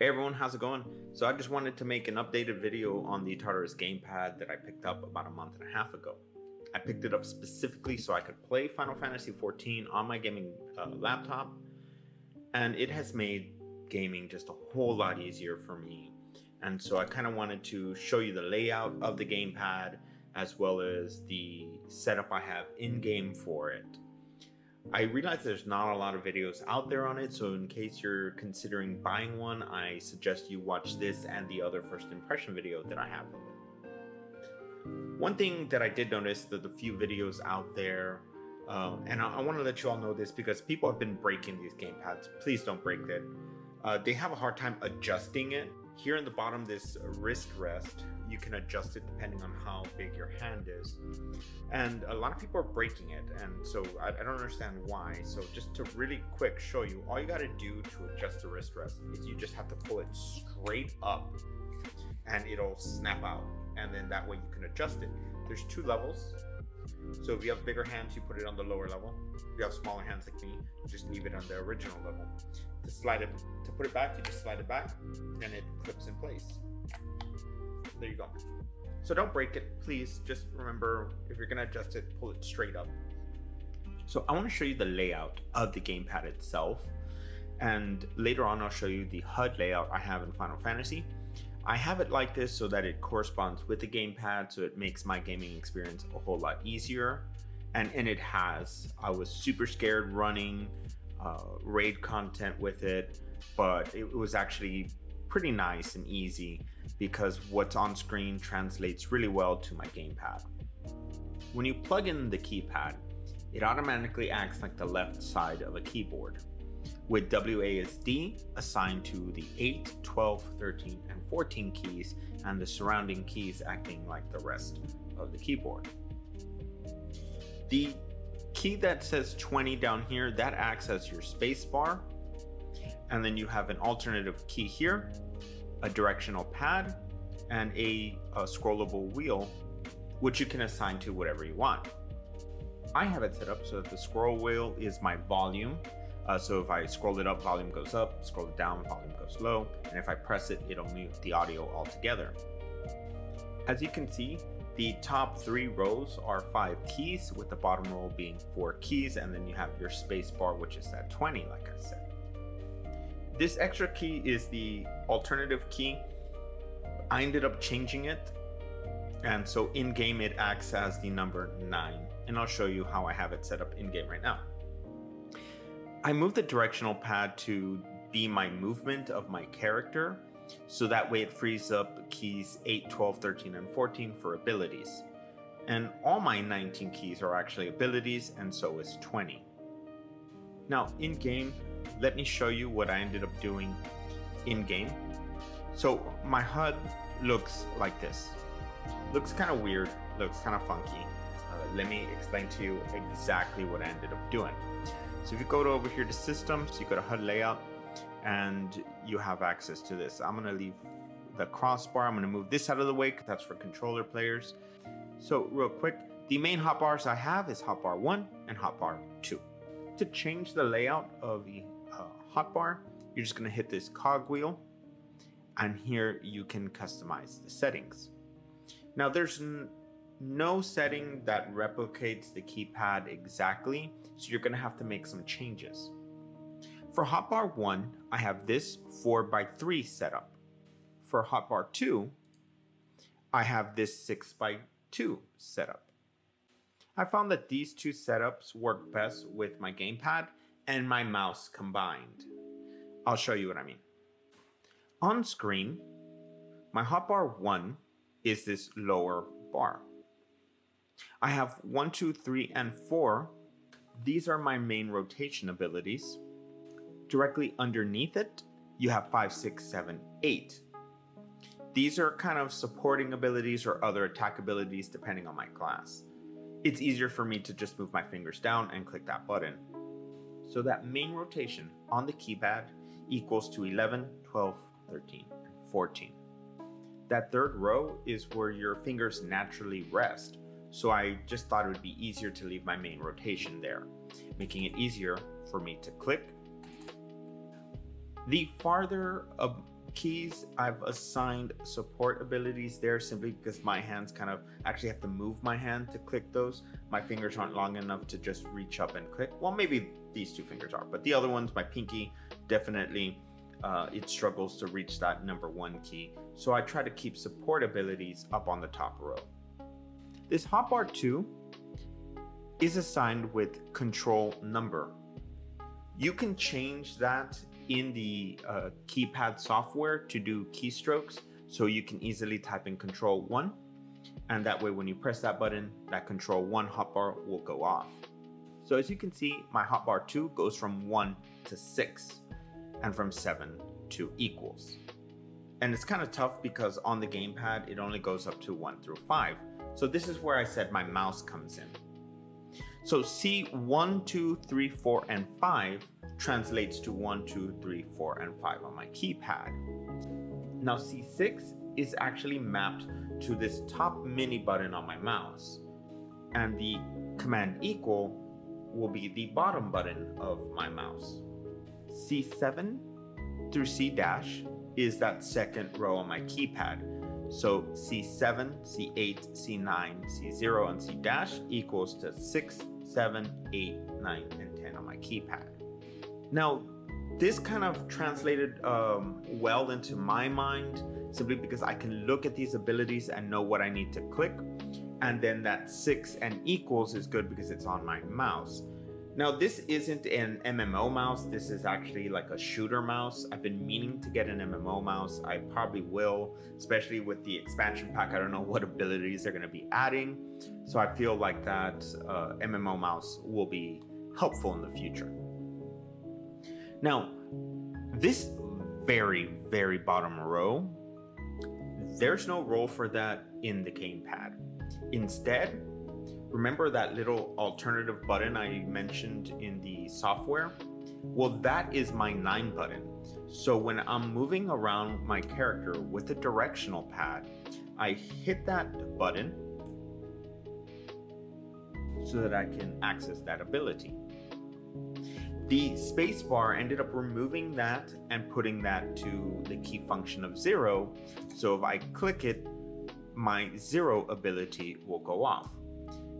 Hey everyone, how's it going? So I just wanted to make an updated video on the Tartarus gamepad that I picked up about a month and a half ago. I picked it up specifically so I could play Final Fantasy XIV on my gaming uh, laptop, and it has made gaming just a whole lot easier for me. And so I kind of wanted to show you the layout of the gamepad as well as the setup I have in game for it. I realize there's not a lot of videos out there on it, so in case you're considering buying one, I suggest you watch this and the other first impression video that I have of it. One thing that I did notice that the few videos out there, uh, and I, I want to let you all know this because people have been breaking these gamepads. Please don't break it. Uh, they have a hard time adjusting it. Here in the bottom, this wrist rest, you can adjust it depending on how big your hand is. And a lot of people are breaking it, and so I, I don't understand why. So just to really quick show you, all you gotta do to adjust the wrist rest is you just have to pull it straight up and it'll snap out. And then that way you can adjust it. There's two levels. So if you have bigger hands, you put it on the lower level. If you have smaller hands like me, just leave it on the original level. To slide it, to put it back, you just slide it back and it clips in place. There you go. So don't break it, please. Just remember, if you're gonna adjust it, pull it straight up. So I wanna show you the layout of the gamepad itself. And later on, I'll show you the HUD layout I have in Final Fantasy. I have it like this so that it corresponds with the gamepad, so it makes my gaming experience a whole lot easier. And, and it has. I was super scared running uh, raid content with it, but it was actually pretty nice and easy because what's on screen translates really well to my gamepad. When you plug in the keypad, it automatically acts like the left side of a keyboard, with WASD assigned to the 8, 12, 13, and 14 keys, and the surrounding keys acting like the rest of the keyboard. The key that says 20 down here, that acts as your spacebar, and then you have an alternative key here a directional pad, and a, a scrollable wheel, which you can assign to whatever you want. I have it set up so that the scroll wheel is my volume. Uh, so if I scroll it up, volume goes up, scroll it down, volume goes low, and if I press it, it'll mute the audio altogether. As you can see, the top three rows are five keys, with the bottom row being four keys, and then you have your space bar, which is at 20, like I said. This extra key is the alternative key. I ended up changing it. And so in game, it acts as the number nine. And I'll show you how I have it set up in game right now. I moved the directional pad to be my movement of my character. So that way it frees up keys 8, 12, 13, and 14 for abilities. And all my 19 keys are actually abilities, and so is 20. Now, in game, let me show you what I ended up doing in game. So my HUD looks like this. Looks kind of weird, looks kind of funky. Uh, let me explain to you exactly what I ended up doing. So if you go to over here to systems, you go to HUD layout and you have access to this. I'm gonna leave the crossbar. I'm gonna move this out of the way because that's for controller players. So real quick, the main hotbars I have is hotbar one and hotbar two. To change the layout of the hotbar, you're just gonna hit this cogwheel and here you can customize the settings. Now there's no setting that replicates the keypad exactly, so you're gonna have to make some changes. For hotbar 1, I have this 4x3 setup. For hotbar 2, I have this 6x2 setup. I found that these two setups work best with my gamepad and my mouse combined. I'll show you what I mean. On screen, my hotbar 1 is this lower bar. I have 1, 2, 3, and 4. These are my main rotation abilities. Directly underneath it, you have 5, 6, 7, 8. These are kind of supporting abilities or other attack abilities depending on my class. It's easier for me to just move my fingers down and click that button. So that main rotation on the keypad equals to 11, 12, 13, and 14. That third row is where your fingers naturally rest. So I just thought it would be easier to leave my main rotation there, making it easier for me to click. The farther keys, I've assigned support abilities there simply because my hands kind of actually have to move my hand to click those. My fingers aren't long enough to just reach up and click. Well, maybe these two fingers are, but the other ones, my pinky, definitely uh, it struggles to reach that number one key. So I try to keep support abilities up on the top row. This hotbar 2 is assigned with control number. You can change that in the uh, keypad software to do keystrokes. So you can easily type in control one. And that way, when you press that button, that control one hotbar will go off. So as you can see, my hotbar two goes from one to six and from seven to equals. And it's kind of tough because on the gamepad, it only goes up to one through five. So this is where I said my mouse comes in. So C1, 2, 3, 4, and 5 translates to 1, 2, 3, 4, and 5 on my keypad. Now C6 is actually mapped to this top mini button on my mouse. And the command equal will be the bottom button of my mouse. C7 through C dash is that second row on my keypad. So C7, C8, C9, C0, and C dash equals to 6, 7, 8, 9, and 10 on my keypad. Now, this kind of translated um, well into my mind simply because I can look at these abilities and know what I need to click. And then that 6 and equals is good because it's on my mouse. Now, this isn't an MMO mouse. This is actually like a shooter mouse. I've been meaning to get an MMO mouse. I probably will, especially with the expansion pack. I don't know what abilities they're going to be adding. So I feel like that uh, MMO mouse will be helpful in the future. Now, this very, very bottom row, there's no role for that in the gamepad. Instead, Remember that little alternative button I mentioned in the software? Well, that is my 9 button. So when I'm moving around my character with a directional pad, I hit that button so that I can access that ability. The spacebar ended up removing that and putting that to the key function of zero. So if I click it, my zero ability will go off.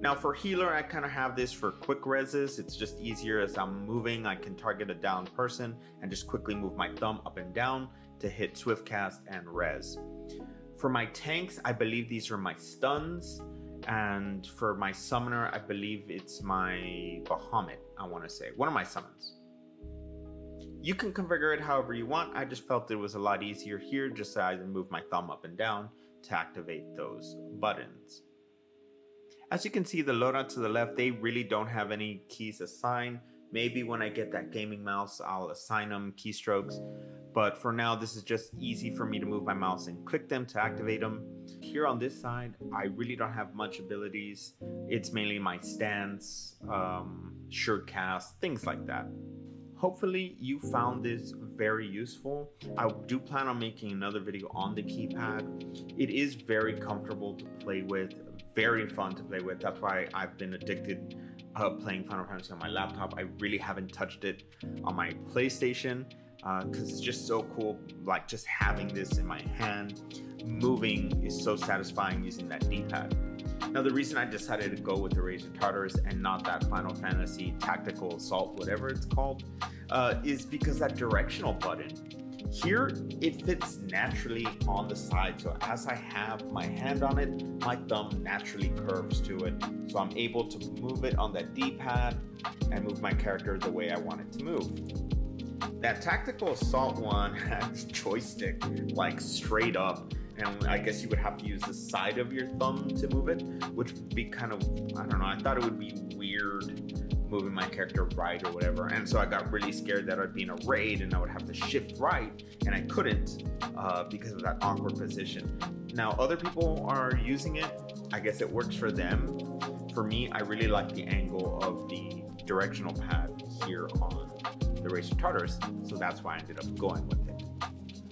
Now for healer, I kind of have this for quick reses. It's just easier as I'm moving, I can target a down person and just quickly move my thumb up and down to hit swift cast and res. For my tanks, I believe these are my stuns. And for my summoner, I believe it's my Bahamut, I want to say. One of my summons. You can configure it however you want. I just felt it was a lot easier here just so I can move my thumb up and down to activate those buttons. As you can see, the loadout to the left, they really don't have any keys assigned. Maybe when I get that gaming mouse, I'll assign them keystrokes. But for now, this is just easy for me to move my mouse and click them to activate them. Here on this side, I really don't have much abilities. It's mainly my stance, um, Surecast, things like that. Hopefully you found this very useful. I do plan on making another video on the keypad. It is very comfortable to play with very fun to play with. That's why I've been addicted uh, playing Final Fantasy on my laptop. I really haven't touched it on my PlayStation because uh, it's just so cool. Like just having this in my hand, moving is so satisfying using that D-pad. Now, the reason I decided to go with the Razer Tartarus and not that Final Fantasy Tactical Assault, whatever it's called, uh, is because that directional button here, it fits naturally on the side. So as I have my hand on it, my thumb naturally curves to it. So I'm able to move it on that D-pad and move my character the way I want it to move. That tactical assault one has joystick like straight up and I guess you would have to use the side of your thumb to move it, which would be kind of I don't know. I thought it would be weird moving my character right or whatever. And so I got really scared that I'd be in a raid and I would have to shift right, and I couldn't uh, because of that awkward position. Now, other people are using it. I guess it works for them. For me, I really like the angle of the directional pad here on the Razer Tartarus, so that's why I ended up going with it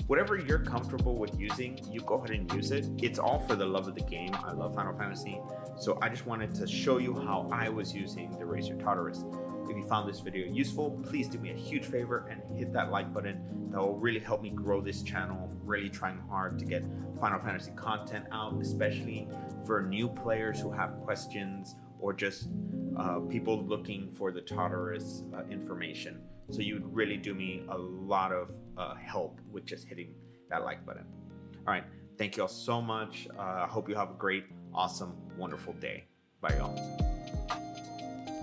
whatever you're comfortable with using, you go ahead and use it. It's all for the love of the game. I love Final Fantasy. So I just wanted to show you how I was using the Razer Tartarus. If you found this video useful, please do me a huge favor and hit that like button. That will really help me grow this channel. I'm really trying hard to get Final Fantasy content out, especially for new players who have questions or just uh, people looking for the Tartarus uh, information. So you would really do me a lot of uh, help with just hitting that like button. All right. Thank you all so much. Uh, I hope you have a great, awesome, wonderful day. Bye, y'all.